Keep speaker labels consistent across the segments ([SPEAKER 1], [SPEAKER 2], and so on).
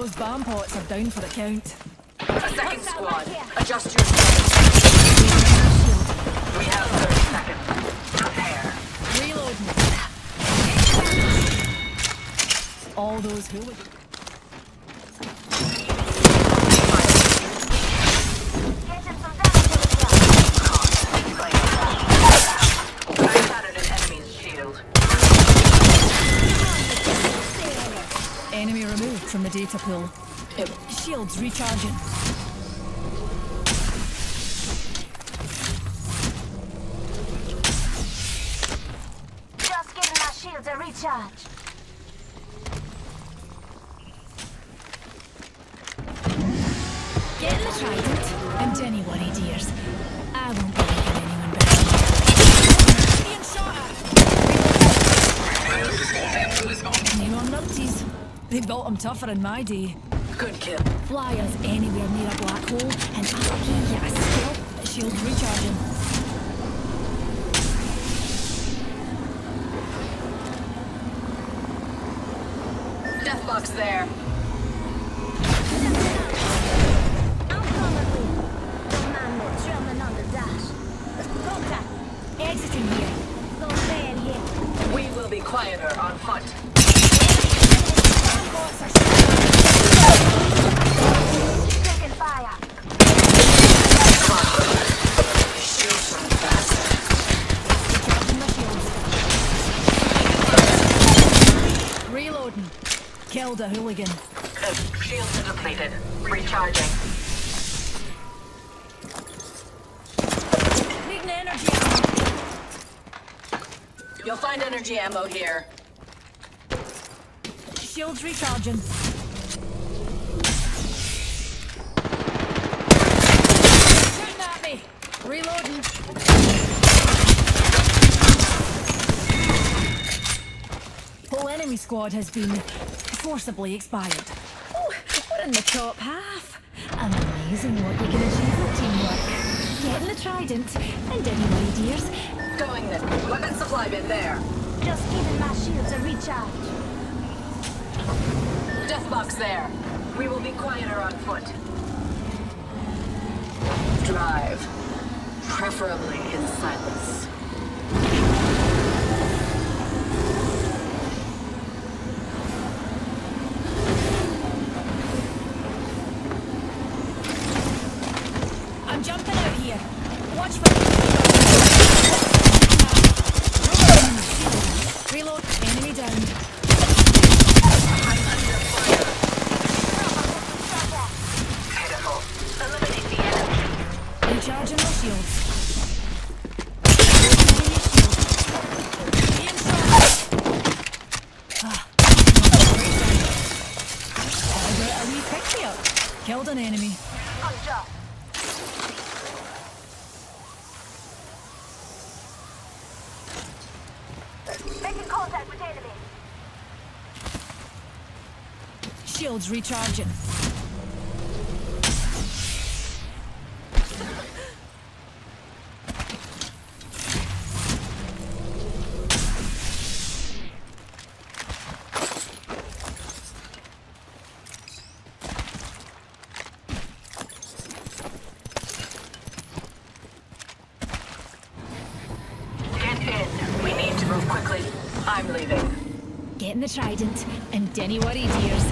[SPEAKER 1] those bomb pots are down for the count.
[SPEAKER 2] A second squad. Adjust your strategy. We have 30 seconds. Prepare.
[SPEAKER 1] Reloading. All those hooligans.
[SPEAKER 3] Getting some damage on the ground.
[SPEAKER 2] I shattered an enemy's shield.
[SPEAKER 3] Say hello.
[SPEAKER 1] Enemy removed from the data pool. Shields recharging.
[SPEAKER 3] Just giving my shields a recharge.
[SPEAKER 1] Built them tougher in my day.
[SPEAKER 2] Good kill.
[SPEAKER 1] Fly us anywhere near a black hole, and I'll give you a skill. Shield recharging.
[SPEAKER 2] Death box there.
[SPEAKER 3] I'm coming with. Don't mind me on the dash. Contact.
[SPEAKER 1] Exiting here.
[SPEAKER 2] We will be quieter on foot.
[SPEAKER 1] Bots are
[SPEAKER 3] Taking fire.
[SPEAKER 2] Shields run fast.
[SPEAKER 1] Recharging my shields. Reloading. Killed a hooligan.
[SPEAKER 2] Uh, Shields are depleted. Recharging.
[SPEAKER 1] Needing energy.
[SPEAKER 2] You'll find energy ammo here.
[SPEAKER 1] Shields recharging. Shooting at me. Reloading. Whole enemy squad has been forcibly expired. Oh, we're in the top half. Amazing what you can achieve with teamwork. Getting the trident, and anyway, dears,
[SPEAKER 2] Going then. Weapon supply bin there.
[SPEAKER 3] Just giving my shields a recharge.
[SPEAKER 2] There. We will be quieter on foot. Drive. Preferably in silence.
[SPEAKER 1] I'm jumping out here. Watch for Reload. Enemy down.
[SPEAKER 2] I'm under fire. Pitiful. Eliminate the enemy.
[SPEAKER 1] Recharging my shields. Enemy shield. Being shot. Ah. I got a wee pick me up. Killed an enemy.
[SPEAKER 3] Making contact with enemy.
[SPEAKER 1] Shields recharging.
[SPEAKER 2] Get in. We need to move quickly. I'm leaving.
[SPEAKER 1] getting the trident, and dinny worry, dears.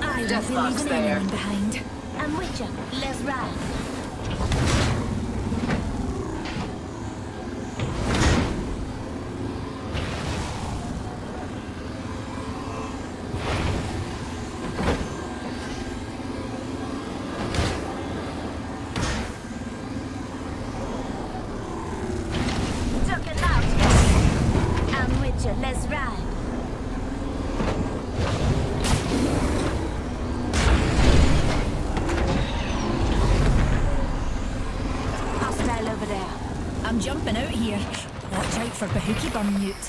[SPEAKER 1] I won't
[SPEAKER 2] Death
[SPEAKER 1] be
[SPEAKER 2] there.
[SPEAKER 1] anyone behind.
[SPEAKER 3] I'm with you. Let's
[SPEAKER 1] here. Watch out for Bahuki Burmute.
[SPEAKER 3] Ducking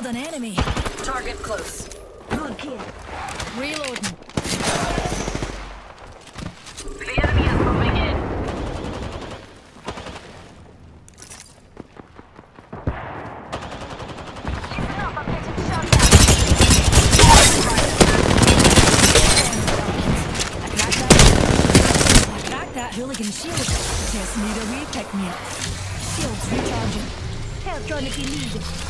[SPEAKER 1] Killed an enemy.
[SPEAKER 2] Target close.
[SPEAKER 3] Good kill.
[SPEAKER 1] Reloading.
[SPEAKER 2] The enemy is moving in.
[SPEAKER 3] Listen up, I'm getting shot at.
[SPEAKER 1] I cracked that hooligan shield. Just need a wee pick me up. Shields recharging.
[SPEAKER 3] Help gonna be needed.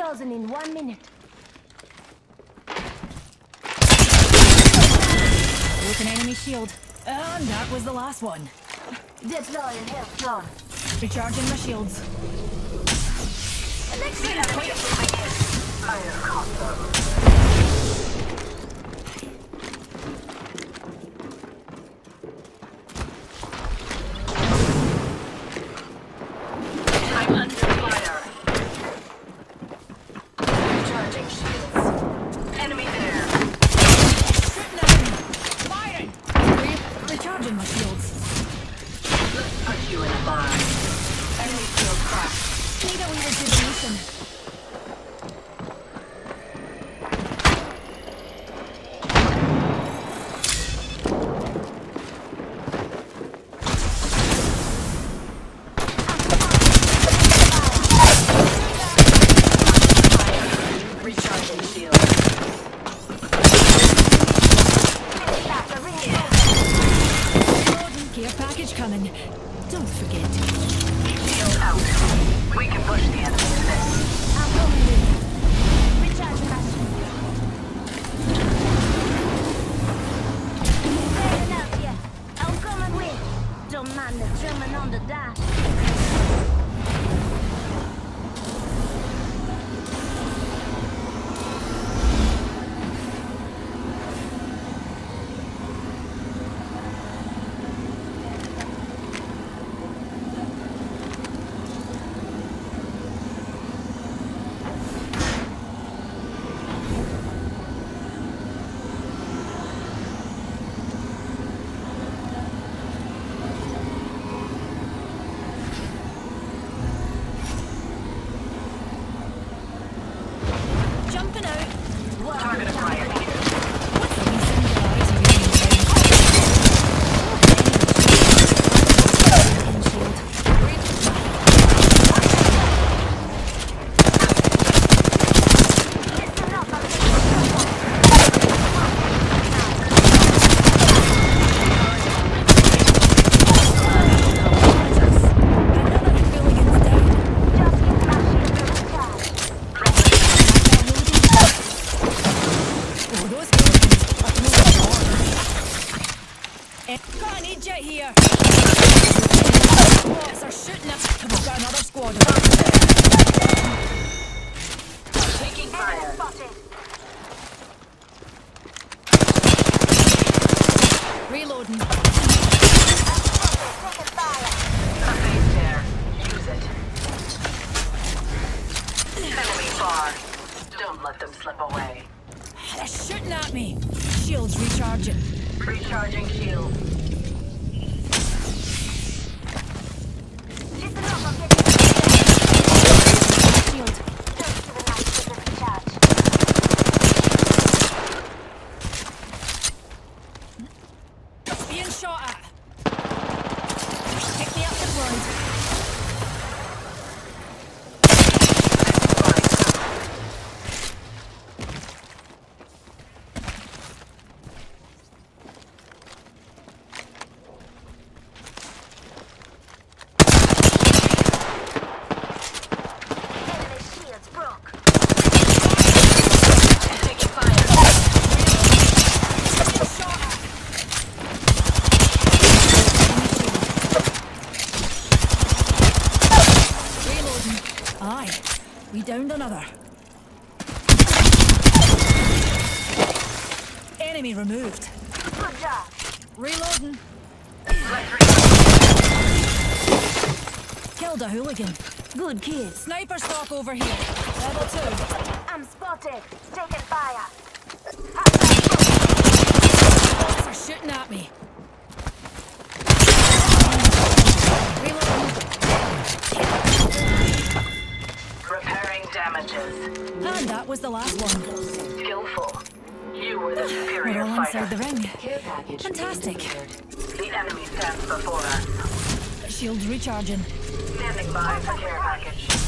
[SPEAKER 3] Thousand in one minute.
[SPEAKER 1] With an enemy shield. And that was the last one.
[SPEAKER 3] Deploying health drawn.
[SPEAKER 1] Recharging my shields.
[SPEAKER 3] Next
[SPEAKER 2] minute, wait. Fire combo. Cracked.
[SPEAKER 1] Need a wee
[SPEAKER 3] drumming on the dash.
[SPEAKER 1] Jumping out.
[SPEAKER 2] Target acquired here.
[SPEAKER 1] What's the wee singularity between Shield. Eh, Got an agent here. Squads are shooting us. On, got another squad.
[SPEAKER 2] Taking fire.
[SPEAKER 3] Spotted.
[SPEAKER 1] Reloading.
[SPEAKER 2] Enemy far. Don't let them slip away.
[SPEAKER 1] They're shooting at me. Shields recharging.
[SPEAKER 2] Recharging shield.
[SPEAKER 3] Listen up, I'm getting
[SPEAKER 1] Shield.
[SPEAKER 3] close to the night with the recharge.
[SPEAKER 1] Being shot at. Pick me up deployed.
[SPEAKER 3] Enemy shields broke.
[SPEAKER 2] Taking fire.
[SPEAKER 1] Being shot at. Reloading. Aye. We downed another. Enemy removed.
[SPEAKER 3] Good job.
[SPEAKER 1] Reloading. Killed a hooligan. Good kid. Sniper stock over here. Level two.
[SPEAKER 3] I'm spotted. Taking fire.
[SPEAKER 1] Are shooting at me. Was the last one.
[SPEAKER 2] Skillful. You were the
[SPEAKER 1] We're
[SPEAKER 2] superior
[SPEAKER 1] all
[SPEAKER 2] fighter.
[SPEAKER 1] inside the ring. Fantastic.
[SPEAKER 2] The enemy stands before us.
[SPEAKER 1] Shields recharging.
[SPEAKER 2] Standing by for care package.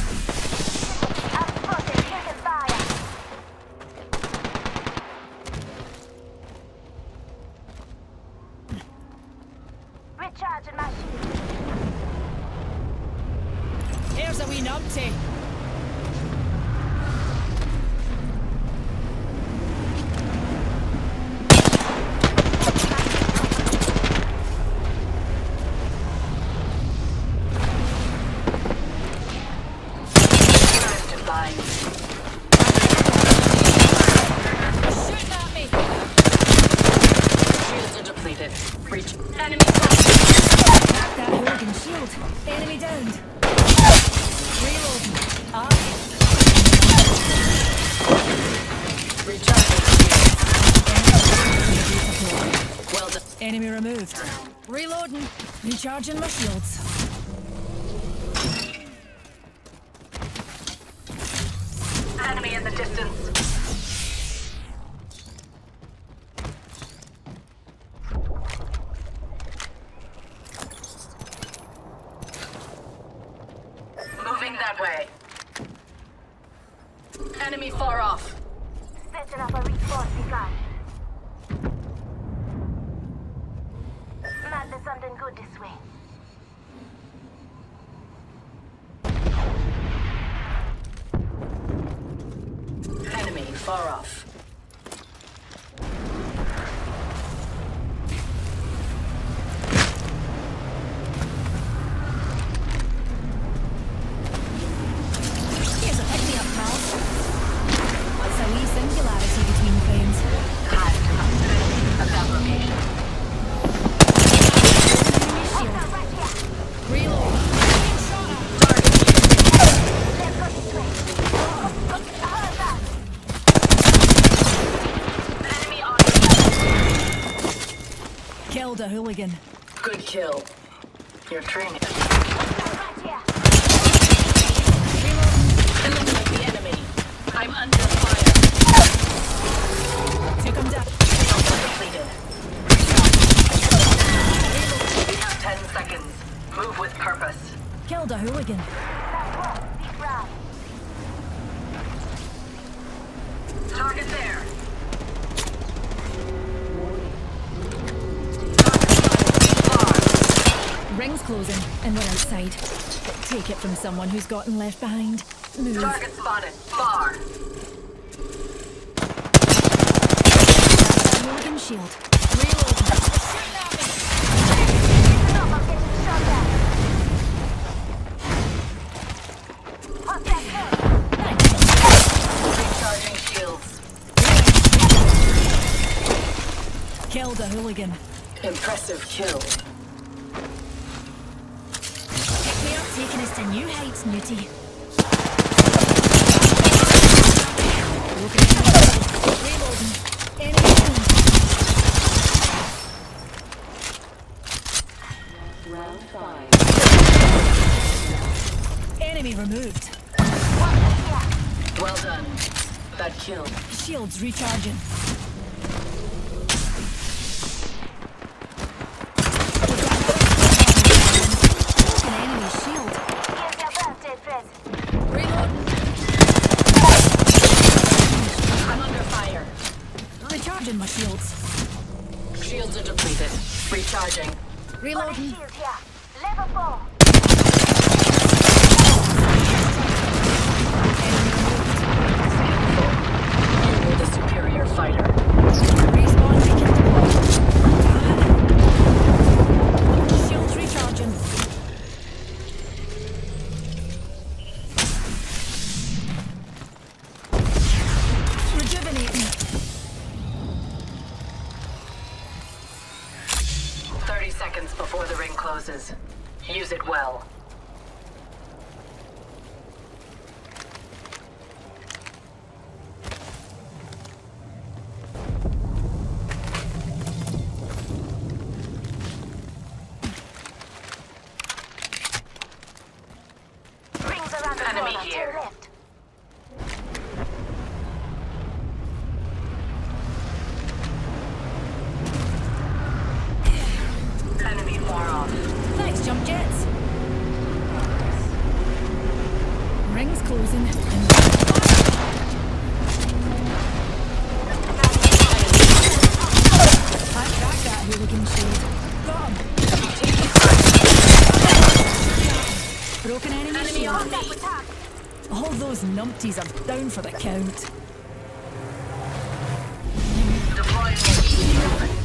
[SPEAKER 3] Recharging my
[SPEAKER 2] shields. Enemy in the distance. Moving that way. Enemy far off.
[SPEAKER 3] Setting up a response begun. Might be something good this way.
[SPEAKER 2] Enemy far off.
[SPEAKER 1] Killed a hooligan.
[SPEAKER 2] Good kill. Your training.
[SPEAKER 3] Hostile right here.
[SPEAKER 2] Eliminate the enemy. I'm under fire.
[SPEAKER 1] Took him down.
[SPEAKER 2] Shields are depleted. Ten seconds. Move with purpose.
[SPEAKER 1] Killed a hooligan.
[SPEAKER 3] That's one. Big round.
[SPEAKER 2] Target there.
[SPEAKER 1] Ring's closing, and we're outside. Take it from someone who's gotten left behind. Move.
[SPEAKER 2] Target spotted. Far.
[SPEAKER 1] Morgan shield. Reload. Kill the hooligan.
[SPEAKER 2] Impressive kill.
[SPEAKER 1] a new heights, Newty. Round. Enemy removed.
[SPEAKER 2] Well done. That kill.
[SPEAKER 1] Shields recharging. Reloading.
[SPEAKER 2] I'm
[SPEAKER 1] down for the count.
[SPEAKER 2] Deploying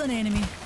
[SPEAKER 1] an enemy.